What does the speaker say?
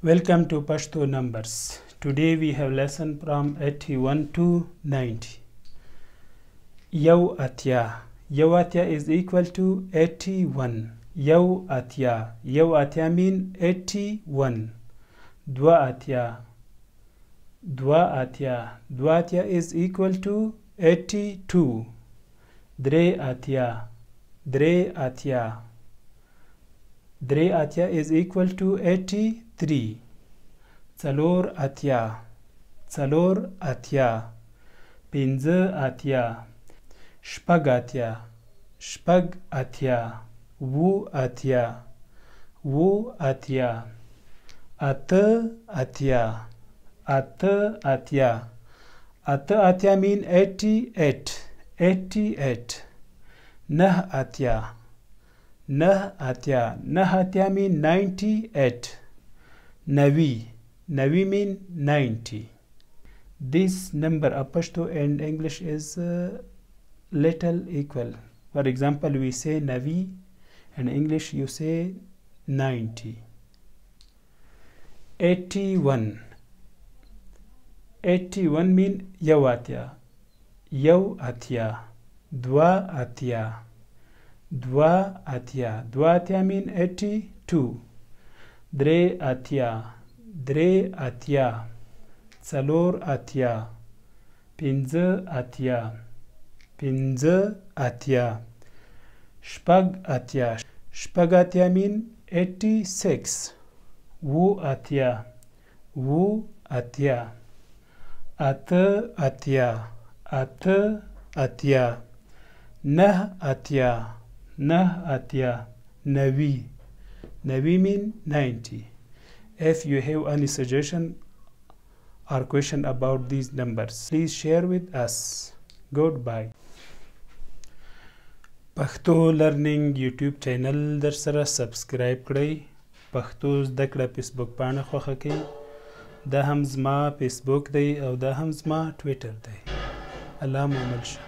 Welcome to Pashto Numbers. Today we have lesson from 81 to 90. Yaw atya. Yaw atya is equal to 81. Yaw atya. Yaw atya mean 81. Dwa atya. Dwa atya. Dwa atya is equal to 82. Dre atya. Dre atya. Dre atya is equal to 83. څلور اتیا څلور اتیا پنځه اتیا شپږ اتیا شپږ اتیا وو اتیا وو اتیا اته اتیا اته اتیا اته اتیا mean 88 88 نه اتیا نه اتیا نه اتیا mean 98 Navi. Navi mean 90. This number Apashto and English is uh, little equal. For example, we say Navi and English you say 90. 81. 81 mean Yavatya. Yavatya. Dwa atya. Dwa atya. Dwa atya mean 82. درې اتیا درې اتیا څلور اتیا پنځه اتیا پنځه اتیا شپږ اتیا شپږ اتیا مین 86 وو اتیا وو اتیا اته اتیا اته اتیا نه اتیا نه اتیا نوی Navi mean 90. If you have any suggestion or question about these numbers, please share with us. Goodbye. پښتو لرنینګ یوټیوب چینل در سره سبسکرایب کړئ پښتو زده کړه فیسبوک پاڼه خوښه کړئ دا هم زما فیسبوک دی او دا هم زما ټویټر دی الله مو مل شه